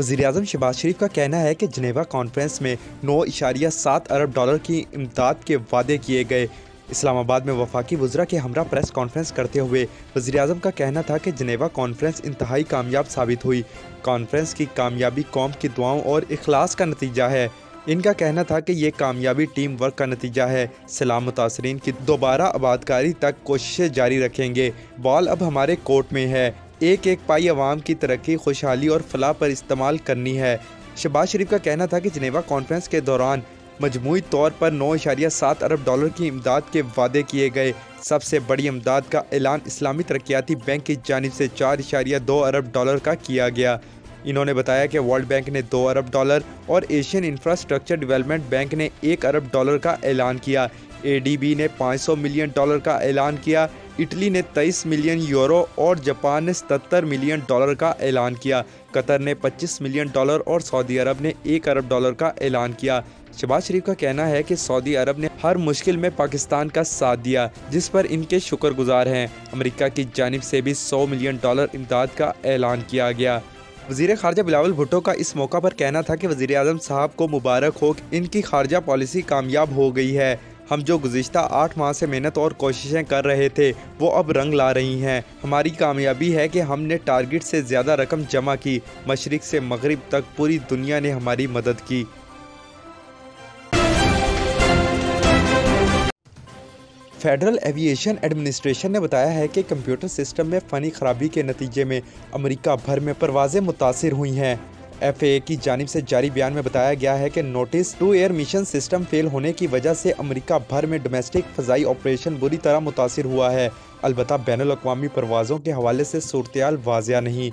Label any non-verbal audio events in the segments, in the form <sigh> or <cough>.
वजी अजम शहबाज शरीफ का कहना है कि जनेवा कॉन्फ्रेंस में नौ इशारिया सात अरब डॉलर की इमदाद के वादे किए गए। इस्लामाबाद में वफाकी वज्रा के हमरा प्रेस कॉन्फ्रेंस करते हुए वजी अजम का कहना था कि जनेवा कॉन्फ्रेंस इंतहाई कामयाब साबित हुई। कॉन्फ्रेंस की कामयाबी कौम की दुआओं और अखलास का नतीजा है। इनका कहना था कि ये कामयाबी टीम वर्क का नतीजा है। सलाम मुतासरीन की दोबारा आबादकारी तक कोशिशें जारी रखेंगे। बॉल अब हमारे कोर्ट में है। एक एक पाई अवाम की तरक्की, खुशहाली और फलाह पर इस्तेमाल करनी है। शहबाज शरीफ का कहना था कि जनेवा कॉन्फ्रेंस के दौरान मजमू तौर पर नौ इशारिया सात अरब डॉलर की इमदाद के वादे किए गए। सबसे बड़ी इमदाद का ऐलान इस्लामी तरक्याती बैंक की जानब से चार इशारिया दो अरब डॉलर का किया गया। इन्होंने बताया कि वर्ल्ड बैंक ने दो अरब डॉलर और एशियन इंफ्रास्ट्रक्चर डेवलपमेंट बैंक ने एक अरब डॉलर का ऐलान किया। एडीबी ने 500 मिलियन डॉलर का ऐलान किया। इटली ने 23 मिलियन यूरो और जापान ने सतर मिलियन डॉलर का ऐलान किया। कतर ने 25 मिलियन डॉलर और सऊदी अरब ने एक अरब डॉलर का ऐलान किया। शबाज शरीफ का कहना है कि सऊदी अरब ने हर मुश्किल में पाकिस्तान का साथ दिया, जिस पर इनके शुक्रगुजार हैं। अमेरिका की जानब से भी 100 मिलियन डॉलर इमदाद का ऐलान किया गया। वज़ीर खारजा बिलावल भुट्टो का इस मौका पर कहना था कि वज़ीर अजम साहब को मुबारक हो इनकी खारजा पॉलिसी कामयाब हो गई है। हम जो गुज्त आठ माह से मेहनत और कोशिशें कर रहे थे, वो अब रंग ला रही हैं। हमारी कामयाबी है कि हमने टारगेट से ज़्यादा रकम जमा की। मशरक से मगरब तक पूरी दुनिया ने हमारी मदद की। फेडरल एविएशन एडमिनिस्ट्रेशन ने बताया है कि कंप्यूटर सिस्टम में फ़नी खराबी के नतीजे में अमेरिका भर में परवाज़ें मुतासर हुई हैं। एफ़ ए की जानब से जारी बयान में बताया गया है कि notice to air mission system fail होने की वजह से अमेरिका भर में डोमेस्टिक फ़जाई ऑपरेशन बुरी तरह मुतासर हुआ है। अलबत् बैन अवी परवाज़ों के हवाले से सूरतयाल वाजिया नहीं।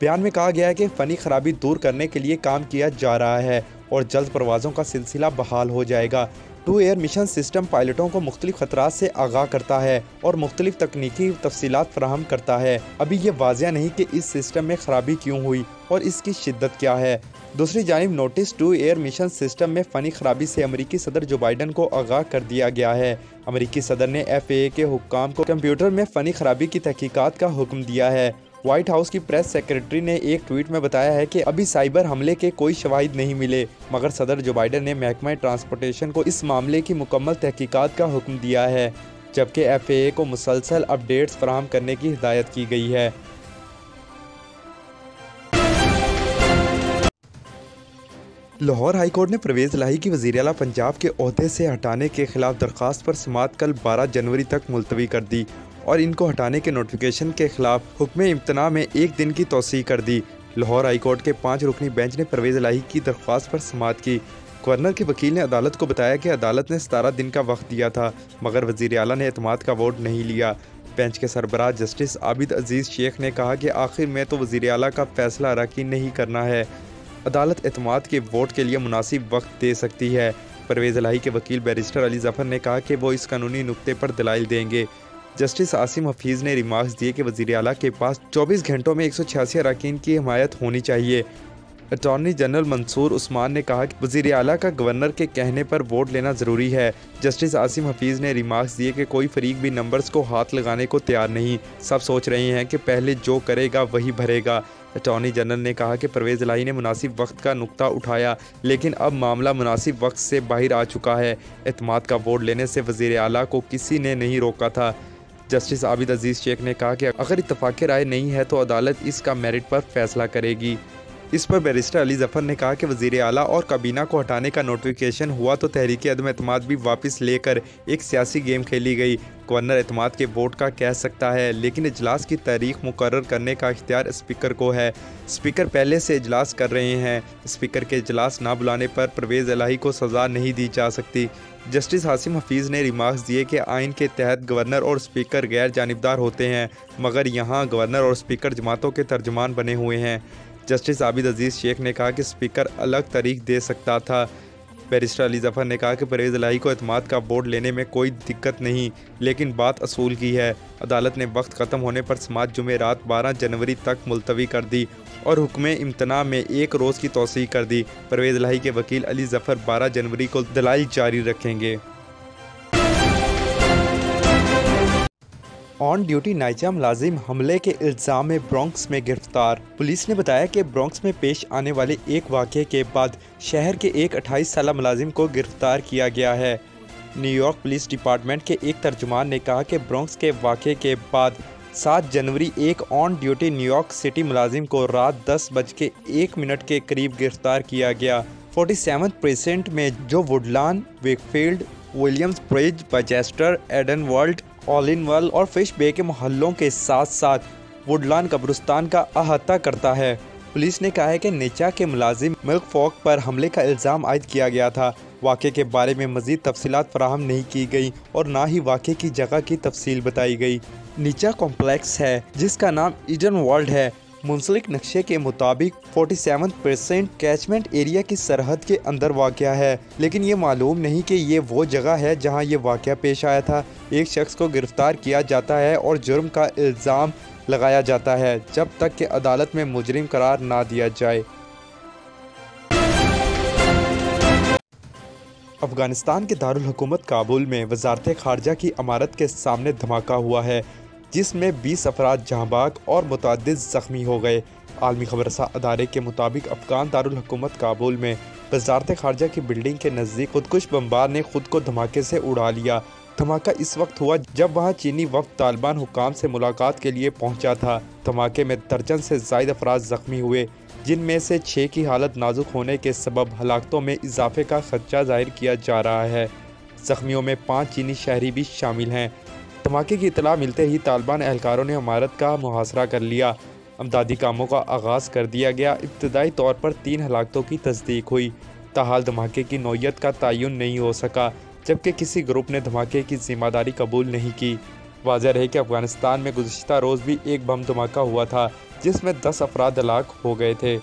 बयान में कहा गया है कि फ़नी खराबी दूर करने के लिए काम किया जा रहा है और जल्द परवाज़ों का सिलसिला बहाल हो जाएगा। टू एयर मिशन सिस्टम पायलटों को मुख्तलिफ़ खतरा से आगाह करता है और मुख्तलिफ़ तकनीकी तफसीत फराहम करता है। अभी ये वाजिया नहीं कि इस सिस्टम में खराबी क्यों हुई और इसकी शिद्दत क्या है। दूसरी जानब notice to air mission system में फ़नी खराबी से अमरीकी सदर जो बाइडन को आगाह कर दिया गया है। अमरीकी सदर ने एफ़ ए के हुक्म को कंप्यूटर में फ़नी खराबी की तहकीकात का हुक्म दिया है। व्हाइट हाउस की प्रेस सेक्रेटरी ने एक ट्वीट में बताया है कि अभी साइबर हमले के कोई शवाहिद नहीं मिले, मगर सदर जो बाइडन ने महकमा ट्रांसपोर्टेशन को इस मामले की मुकम्मल तहकीकात का हुक्म दिया है, जबकि एफए को मुसलसल अपडेट्स फराम करने की हिदायत की गई है। लाहौर हाईकोर्ट ने परवेज़ लाही की वजी अला पंजाब के अहदे से हटाने के खिलाफ दरख्वास्त पर समात कल 12 जनवरी तक मुलतवी कर दी। और इनको हटाने के नोटिफिकेशन के खिलाफ हुक्म इम्तना में एक दिन की तोसी कर दी। लाहौर हाई कोर्ट के पाँच रुकनी बेंच ने परवेज़ लाही की दरख्वास्त पर समात की। गवर्नर के वकील ने अदालत को बताया कि अदालत ने सतारह दिन का वक्त दिया था, मगर वज़ीर अला ने अतमाद का वोट नहीं लिया। बेंच के सरबराह जस्टिस आबिद अज़ीज़ शेख ने कहा कि आखिर में तो वज़ीर अला का फैसला अरकी नहीं करना है। अदालत अतमाद के वोट के लिए मुनासिब वक्त दे सकती है। परवेज़ लाही के वकील बैरिस्टर अली जफ़र ने कहा कि वो इस कानूनी नुकते पर दलाइल देंगे। जस्टिस आसिम हफीज़ ने रिमार्क्स दिए कि वजी अला के पास 24 घंटों में एक सौ छियासी अरकान की हमायत होनी चाहिए। अटॉर्नी जनरल मंसूर उस्मान ने कहा कि वजी अला का गवर्नर के कहने पर वोट लेना ज़रूरी है। जस्टिस आसिम हफीज़ ने रिमार्क्स दिए कि कोई फरीक भी नंबर्स को हाथ लगाने को तैयार नहीं। सब सोच रहे हैं कि पहले जो करेगा, वही भरेगा। अटॉर्नी जनरल ने कहा कि परवेज़ लाई ने मुनासिब वक्त का नुकता उठाया, लेकिन अब मामला मुनासिब वक्त से बाहर आ चुका है। अतमाद का वोट लेने से वज़ी अला को किसी ने नहीं रोका था। जस्टिस आबिद अज़ीज़ शेख ने कहा कि अगर इतफाक़ राय नहीं है तो अदालत इसका मेरिट पर फैसला करेगी। इस पर बैरिस्टर अली जफ़र ने कहा कि वज़ीर अला और काबीना को हटाने का नोटिफिकेशन हुआ तो तहरीक अदम अतमाद भी वापस लेकर एक सियासी गेम खेली गई। गवर्नर अतमाद के वोट का कह सकता है, लेकिन अजलास की तारीख मुकर करने का इख्तियार स्पीकर को है। स्पीकर पहले से अजलास कर रहे हैं। स्पीकर के अजलास ना बुलाने पर परवेज़ अलाही को सज़ा नहीं दी जा सकती। जस्टिस हासिम हफीज़ ने रिमार्क्स दिए कि आइन के तहत गवर्नर और स्पीकर गैर जानबदार होते हैं, मगर यहाँ गवर्नर और स्पीकर जमातों के तर्जमान बने हुए हैं। जस्टिस आबिद अज़ीज़ शेख ने कहा कि स्पीकर अलग तरीक दे सकता था। बैरिस्टर अली जफ़र ने कहा कि परवेज़ लाही को अतमाद का बोर्ड लेने में कोई दिक्कत नहीं, लेकिन बात असूल की है। अदालत ने वक्त ख़त्म होने पर समाज जुमे रात बारह जनवरी तक मुलतवी कर दी और हुक्म इम्तना में एक रोज़ की तोसी कर दी। परवेज़ लाही के वकील अली जफ़र बारह जनवरी को दलाई जारी रखेंगे। ऑन ड्यूटी नाइजा मुलाजिम हमले के इल्ज़ाम में ब्रोंक्स में गिरफ़्तार। पुलिस ने बताया कि ब्रोंक्स में पेश आने वाले एक वाक़े के बाद शहर के एक 28 साल मुलाजिम को गिरफ़्तार किया गया है। न्यूयॉर्क पुलिस डिपार्टमेंट के एक तर्जुमान ने कहा कि ब्रोंक्स के वाक़े के बाद सात जनवरी एक ऑन ड्यूटी न्यूयॉर्क सिटी मुलाजिम को रात दस बज के एक मिनट के करीब गिरफ़्तार किया गया। फोर्टी सेवन प्रेसेंट में जो Woodlawn Wakefield, Williams Bridge, Baychester Edenwald all इन वर्ल्ड और फ़िश बे के मोहल्लों के साथ साथ वुडलान कब्रस्तान का अहाता करता है। पुलिस ने कहा है कि नेचा के मुलाजिम मिल्क फॉक पर हमले का इल्ज़ाम आयद किया गया था। वाक़े के बारे में मजीद तफसीत फराहम नहीं की गई और ना ही वाक़े की जगह की तफसील बताई गई। नीचा कॉम्प्लेक्स है, जिसका नाम ईडन वर्ल्ड है। मुंसलिक नक्शे के मुताबिक 47 परसेंट कैचमेंट एरिया की सरहद के अंदर वाक़ है। लेकिन ये मालूम नहीं कि ये वो जगह है जहाँ ये वाक़ पेश आया था। एक शख्स को गिरफ़्तार किया जाता है और जुर्म का इल्ज़ाम लगाया जाता है, जब तक कि अदालत में मुजरिम करार ना दिया जाए। अफ़गानिस्तान के दारुल हुकूमत काबुल में वजारत खारजा की अमारत के सामने धमाका हुआ है। जिसमें 20 अफराद जहाँबाग और मुतद ज़ख्मी हो गए। आलमी खबरसा अदारे के मुताबिक अफगान दारकूमत काबुल में। वजारत खारजा की बिल्डिंग के नज़दीक खुदकुश बम्बार ने खुद को धमाके से उड़ा लिया। धमाका इस वक्त हुआ जब वहाँ चीनी वक्त तालिबान हुकाम से मुलाकात के लिए पहुँचा था। धमाके में दर्जन से जायद अफराद ज़ख्मी हुए, जिनमें से छः की हालत नाजुक होने के सबब हलाकतों में इजाफे का खदशा ज़ाहिर किया जा रहा है। ज़ख्मियों में पाँच चीनी शहरी भी शामिल हैं। धमाके की इतला मिलते ही तालिबान एहलकारों ने इमारत का मुहासरा कर लिया। अमदादी कामों का आगाज़ कर दिया गया। इब्तदाई तौर पर तीन हलाकतों की तस्दीक हुई। ताहाल धमाके की नोयत का तयन नहीं हो सका, जबकि किसी ग्रुप ने धमाके की ज़िम्मेदारी कबूल नहीं की। वाजह रहे कि अफ़गानिस्तान में गुजशत रोज़ भी एक बम धमाका हुआ था, जिसमें दस अफराद हलाक हो गए थे।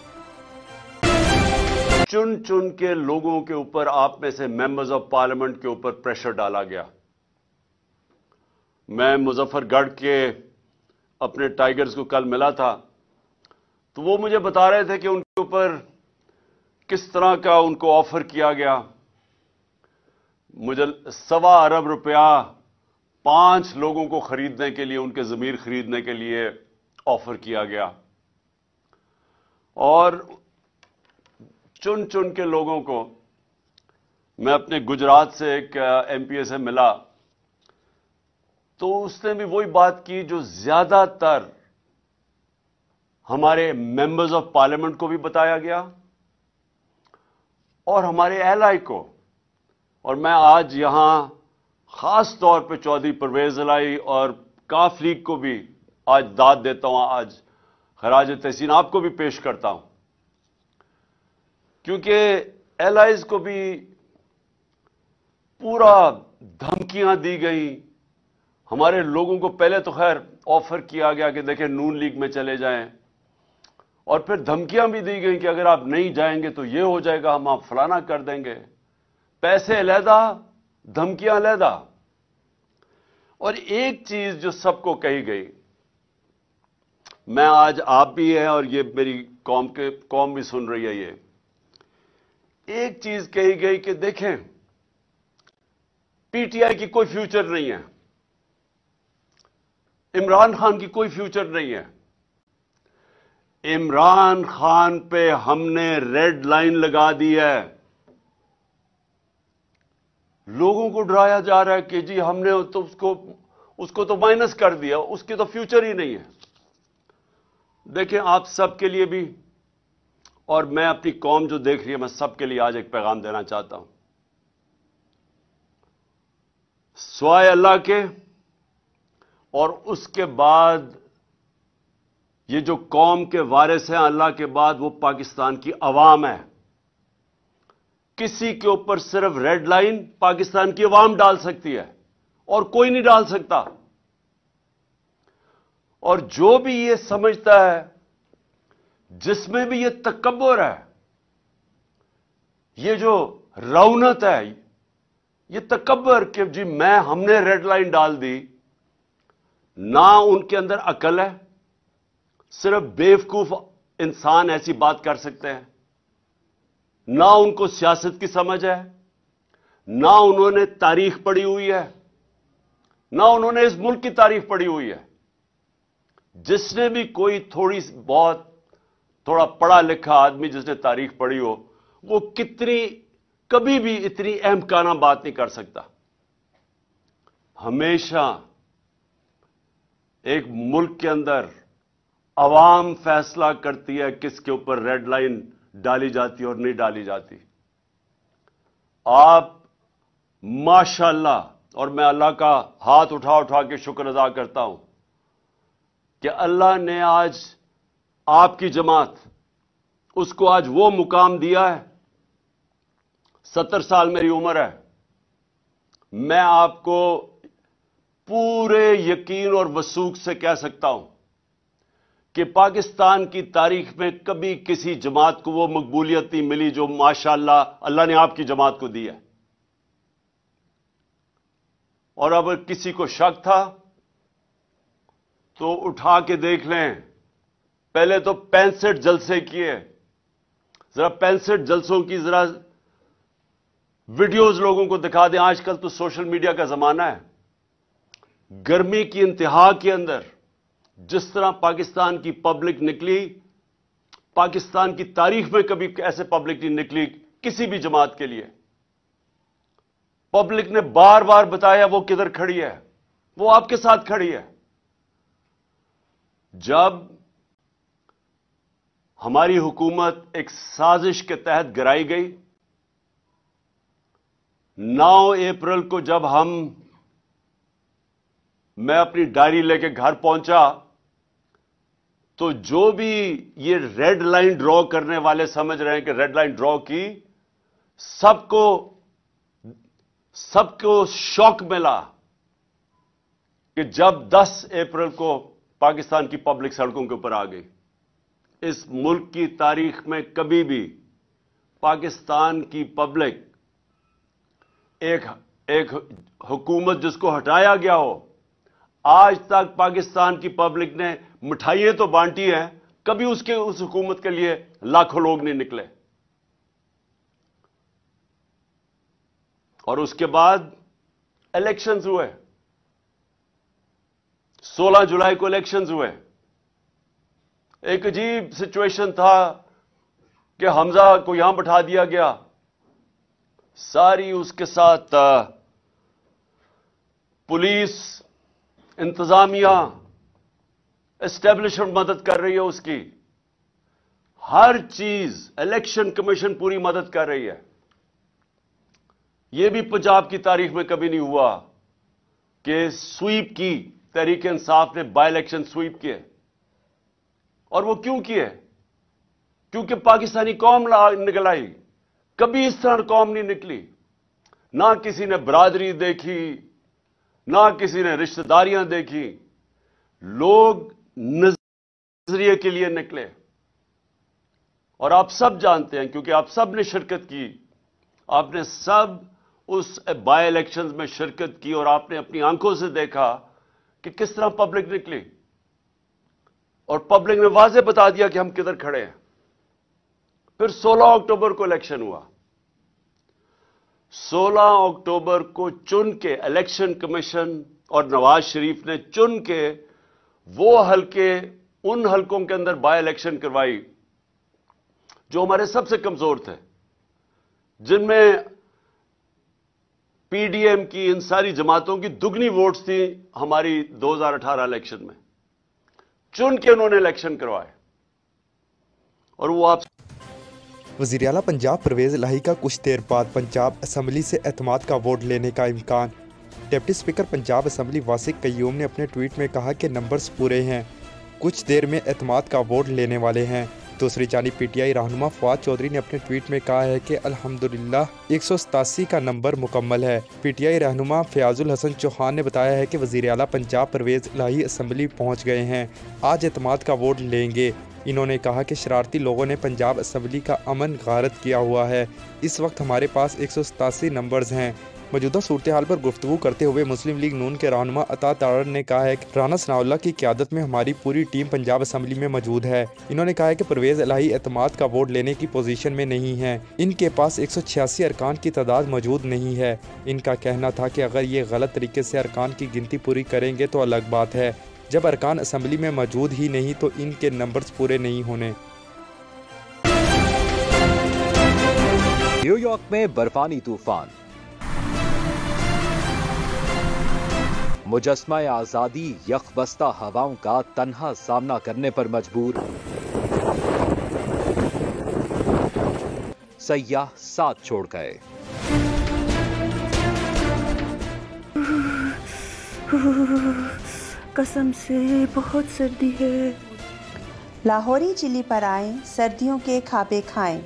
चुन चुन के लोगों के ऊपर आप में से मेंबर्स ऑफ़ पार्लियामेंट के ऊपर प्रेशर डाला गया। मैं मुजफ्फरगढ़ के अपने टाइगर्स को कल मिला था तो वो मुझे बता रहे थे कि उनके ऊपर किस तरह का उनको ऑफ़र किया गया। मुझे सवा अरब रुपया पाँच लोगों को खरीदने के लिए, उनके जमीर खरीदने के लिए ऑफ़र किया गया। और चुन चुन के लोगों को मैं अपने गुजरात से एक एमपीए से मिला। तो उसने भी वही बात की जो ज़्यादातर हमारे मेंबर्स ऑफ़ पार्लियामेंट को भी बताया गया और हमारे एलआई को। और मैं आज यहाँ खास तौर पे चौधरी परवेज लाई और काफ लीग को भी आज दाद देता हूँ, आज खराज तहसीन आपको भी पेश करता हूँ। क्योंकि एल को भी पूरा धमकियाँ दी गई हमारे लोगों को पहले तो खैर ऑफ़र किया गया कि देखें नून लीग में चले जाएँ। और फिर धमकियाँ भी दी गई कि अगर आप नहीं जाएँगे तो ये हो जाएगा, हम आप फलाना कर देंगे। पैसे अलहदा, धमकियाँ अलहदा। और एक चीज़ जो सबको कही गई, मैं आज आप भी हैं और ये मेरी कौम के, कौम भी सुन रही है ये। एक चीज़ कही गई कि देखें, पीटीआई की कोई फ्यूचर नहीं है। इमरान खान की कोई फ्यूचर नहीं है। इमरान खान पे हमने रेड लाइन लगा दी है। लोगों को डराया जा रहा है कि जी हमने तो उसको उसको तो माइनस कर दिया, उसके तो फ्यूचर ही नहीं है। देखें, आप सबके लिए भी, और मैं अपनी कौम जो देख रही है, मैं सबके लिए आज एक पैगाम देना चाहता हूँ। स्वाय अल्लाह के और उसके बाद ये जो कौम के वारिस हैं, अल्लाह के बाद वो पाकिस्तान की अवाम है। किसी के ऊपर सिर्फ़ रेड लाइन पाकिस्तान की अवाम डाल सकती है और कोई नहीं डाल सकता। और जो भी ये समझता है, जिसमें भी ये तकबर है, ये जो रौनत है, ये तकबर कि जी मैं हमने रेड लाइन डाल दी ना उनके अंदर अकल है। सिर्फ़ बेवकूफ़ इंसान ऐसी बात कर सकते हैं। ना उनको सियासत की समझ है, ना उन्होंने तारीख पढ़ी हुई है, ना उन्होंने इस मुल्क की तारीफ़ पढ़ी हुई है। जिसने भी कोई थोड़ी बहुत, थोड़ा पढ़ा लिखा आदमी जिसने तारीख पढ़ी हो, वो कितनी, कभी भी इतनी अहमकाना बात नहीं कर सकता। हमेशा एक मुल्क के अंदर अवाम फैसला करती है किसके ऊपर रेड लाइन डाली जाती और नहीं डाली जाती। आप, माशाल्लाह, और मैं अल्लाह का हाथ उठा उठा के शुक्र अदा करता हूँ कि अल्लाह ने आज आपकी जमात, उसको आज वो मुकाम दिया है। सत्तर साल मेरी उम्र है। मैं आपको पूरे यकीन और वसूख से कह सकता हूँ कि पाकिस्तान की तारीख में कभी किसी जमात को वो मकबूलियत नहीं मिली जो माशाल्लाह अल्लाह ने आपकी जमात को दी है। और अब किसी को शक था तो उठा के देख लें। पहले तो पैंसठ जलसे किए। जरा पैंसठ जलसों की जरा वीडियोस लोगों को दिखा दें। आजकल तो सोशल मीडिया का जमाना है। गर्मी की इंतहा के अंदर, जिस तरह पाकिस्तान की पब्लिक निकली, पाकिस्तान की तारीख में कभी ऐसे पब्लिक नहीं निकली किसी भी जमात के लिए। पब्लिक ने बार बार बताया, वो किधर खड़ी है? वो आपके साथ खड़ी है। जब हमारी हुकूमत एक साजिश के तहत गिराई गई 9 अप्रैल को जब हम मैं अपनी डायरी लेके घर पहुँचा तो जो भी ये रेड लाइन ड्रॉ करने वाले समझ रहे हैं कि रेड लाइन ड्रॉ की, सबको सबको शौक मिला कि जब 10 अप्रैल को पाकिस्तान की पब्लिक सड़कों के ऊपर आ गई, इस मुल्क की तारीख में कभी भी पाकिस्तान की पब्लिक एक एक हुकूमत जिसको हटाया गया हो आज तक पाकिस्तान की पब्लिक ने मिठाइयाँ तो बांटी हैं, कभी उसके, उस हुकूमत के लिए लाखों लोग नहीं निकले। और उसके बाद इलेक्शंस हुए। 16 जुलाई को इलेक्शंस हुए। एक अजीब सिचुएशन था कि हमजा को यहाँ बैठा दिया गया। सारी उसके साथ पुलिस इंतजामिया एस्टेब्लिशमेंट मदद कर रही है उसकी। हर चीज़ इलेक्शन कमीशन पूरी मदद कर रही है। यह भी पंजाब की तारीख में कभी नहीं हुआ कि स्वीप की तहरीक इंसाफ ने बाय इलेक्शन स्वीप किए। और वो क्यों किए? क्योंकि पाकिस्तानी कौम निकल आई। कभी इस तरह कौम नहीं निकली। ना किसी ने बरादरी देखी ना किसी ने रिश्तेदारियाँ देखी, लोग नज़रिए के लिए निकले। और आप सब जानते हैं, क्योंकि आप सबने शिरकत की, आपने सब उस बाय इलेक्शंस में शिरकत की और आपने अपनी आँखों से देखा कि किस तरह पब्लिक निकली। और पब्लिक ने वाजे बता दिया कि हम किधर खड़े हैं। फिर 16 अक्टूबर को इलेक्शन हुआ। 16 अक्टूबर को चुन के इलेक्शन कमीशन और नवाज़ शरीफ ने चुन के वो हलके, उन हलकों के अंदर बाय इलेक्शन करवाई, जो हमारे सबसे कमज़ोर थे, जिनमें पीडीएम की इन सारी जमातों की दुगनी वोट्स थी हमारी 2018 इलेक्शन में। चुन के उन्होंने इलेक्शन करवाए, और वो आप वज़ीर अला पंजाब परवेज लाही का कुछ देर बाद पंजाब असम्बली से एतमाद का वोट लेने का इम्कान। Deputy speaker Punjab assembly Wasiq Qayyum ने अपने ट्वीट में कहा कि नंबर्स पूरे हैं। कुछ देर में एतमाद का वोट लेने वाले हैं। दूसरी जानी पीटीआई रहनुमा फवाद चौधरी ने अपने ट्वीट में कहा है कि अल्हम्दुलिल्लाह, एक सौ सतासी का नंबर मुकम्मल है। पीटीआई रहनुमा फयाजुल हसन चौहान ने बताया है कि वज़ीर अला पंजाब परवेज लाही असम्बली पहुँच गए हैं। आज एतमाद का वोट लेंगे। इन्होंने कहा कि शरारती लोगों ने पंजाब असम्बली का अमन गारत किया हुआ है। इस वक्त हमारे पास एक सौ नंबर्स हैं। मौजूदा सूरत हाल पर गुफ्तु करते हुए मुस्लिम लीग नून के रहनमा अता तार ने कहा है कि राना सनाउल्ला की क्यादत में हमारी पूरी टीम पंजाब असम्बली में मौजूद है। इन्होंने कहा है कि परवेज इलाही एतमाद का वोट लेने की पोजीशन में नहीं है। इनके पास एक सौ छियासी अरकान की तादाद मौजूद नहीं है। इनका कहना था कि अगर ये गलत तरीके से अरकान की गिनती पूरी करेंगे तो अलग बात है। जब अरकान असम्बली में मौजूद ही नहीं तो इनके नंबर्स पूरे नहीं होने। न्यूयॉर्क में बर्फानी तूफ़ान। मुजस्मा आज़ादी यखबस्ता हवाओं का तन्हा सामना करने पर मजबूर। सयाह साथ छोड़ गए। <laughs> कसम से बहुत सर्दी है। लाहौरी चिली पर आए सर्दियों के खाबे खाएँ।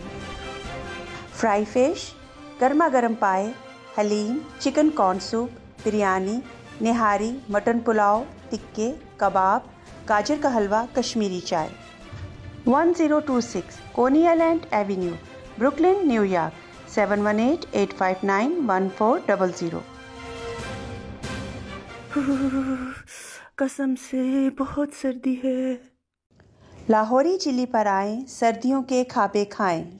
फ्राई फ़िश गर्मा गर्म पाए haleem chicken corn soup biryani nihari mutton pulao टिक्के kebab गाजर का हलवा कश्मीरी चाय। 1026 कोनियालैंड एवेन्यू ब्रुकलिन न्यूयॉर्क 718-859-1400 कसम से बहुत सर्दी है। लाहौरी चिली पर आए सर्दियों के खाबे खाएँ।